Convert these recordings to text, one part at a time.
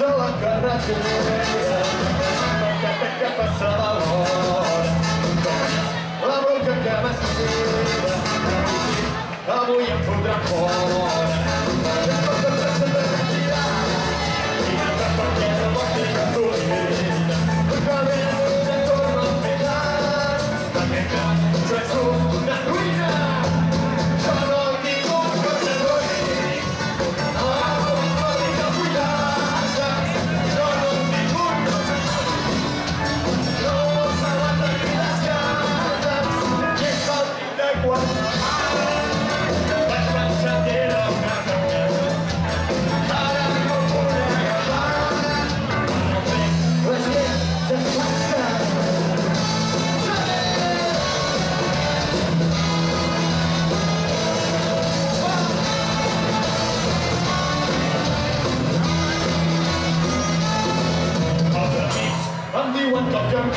Solo carrace Tanta que pasa la hora La bronca que me sentía Avui em fotrà por Don't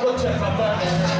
go check my body.